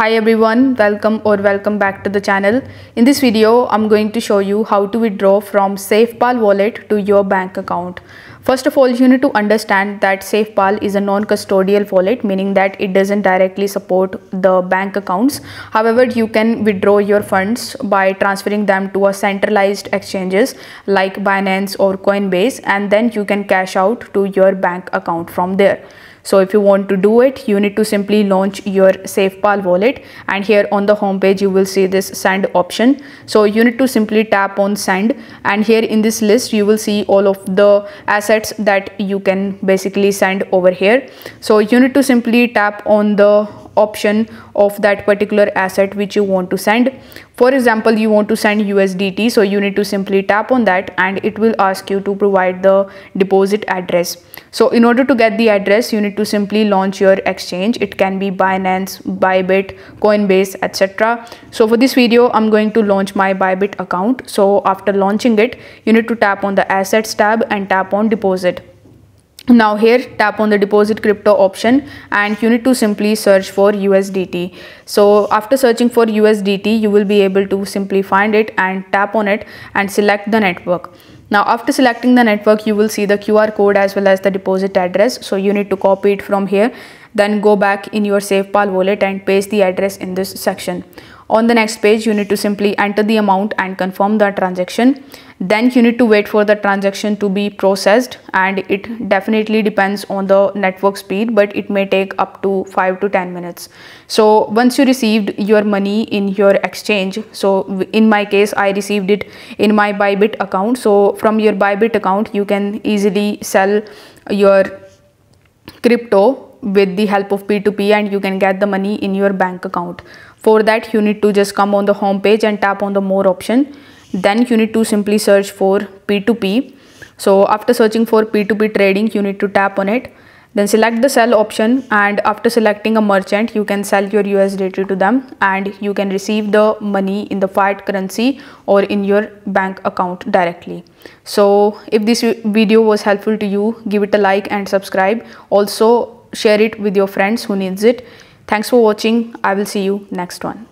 Hi everyone, welcome or welcome back to the channel. In this video, I'm going to show you how to withdraw from SafePal wallet to your bank account. First of all, you need to understand that SafePal is a non-custodial wallet, meaning that it doesn't directly support the bank accounts. However, you can withdraw your funds by transferring them to a centralized exchanges like Binance or Coinbase and then you can cash out to your bank account from there so if you want to do it you need to simply launch your safepal wallet. And here on the home page you will see this send option. So you need to simply tap on send. And here in this list you will see all of the assets that you can basically send over here. So you need to simply tap on the option of that particular asset which you want to send. For example you want to send usdt so you need to simply tap on that and it will ask you to provide the deposit address. So in order to get the address you need to simply launch your exchange. It can be binance bybit coinbase etc so for this video i'm going to launch my bybit account. So after launching it you need to tap on the assets tab and tap on deposit now here tap on the deposit crypto option and you need to simply search for USDT so after searching for USDT you will be able to simply find it and tap on it and select the network. Now after selecting the network you will see the QR code as well as the deposit address. So you need to copy it from here then go back in your SafePal wallet and paste the address in this section. On the next page you need to simply enter the amount and confirm the transaction. Then you need to wait for the transaction to be processed and it definitely depends on the network speed but it may take up to 5 to 10 minutes. So once you received your money in your exchange so in my case i received it in my bybit account. So from your bybit account you can easily sell your crypto with the help of p2p and you can get the money in your bank account for that you need to just come on the home page and tap on the more option then you need to simply search for p2p so after searching for p2p trading you need to tap on it then select the sell option and after selecting a merchant you can sell your USDT to them and you can receive the money in the fiat currency or in your bank account directly. So if this video was helpful to you give it a like and subscribe. Also share it with your friends who needs it. Thanks for watching. I will see you next one.